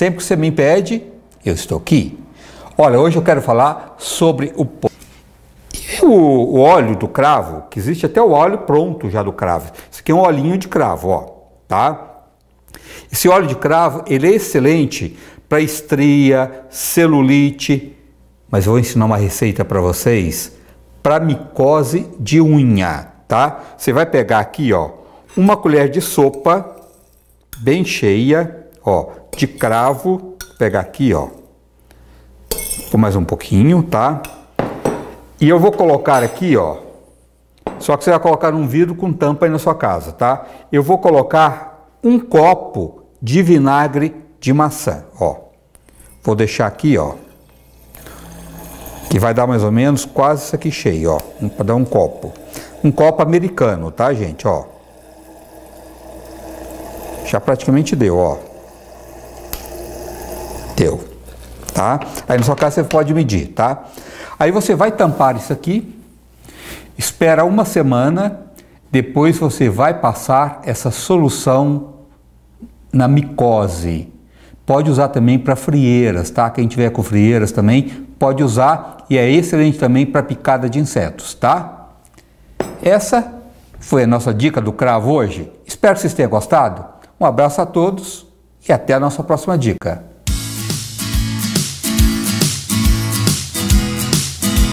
Sempre que você me pede, eu estou aqui. Olha, hoje eu quero falar sobre o o, o óleo do cravo, que existe até o óleo pronto já do cravo. Isso aqui é um olhinho de cravo, ó, tá? Esse óleo de cravo, ele é excelente para estria, celulite, mas eu vou ensinar uma receita para vocês para micose de unha, tá? Você vai pegar aqui, ó, uma colher de sopa bem cheia, ó, de cravo, pegar aqui, ó, Vou mais um pouquinho, tá? E eu vou colocar aqui, ó. Só que você vai colocar um vidro com tampa aí na sua casa, tá? Eu vou colocar um copo de vinagre de maçã, ó. Vou deixar aqui, ó. Que vai dar mais ou menos quase isso aqui cheio, ó. Para dar um copo. Um copo americano, tá, gente, ó. Já praticamente deu, ó. Deu tá? Aí na sua casa você pode medir, tá? Aí você vai tampar isso aqui, espera uma semana, depois você vai passar essa solução na micose. Pode usar também para frieiras, tá? Quem tiver com frieiras também pode usar e é excelente também para picada de insetos, tá? Essa foi a nossa dica do cravo hoje. Espero que vocês tenham gostado. Um abraço a todos e até a nossa próxima dica.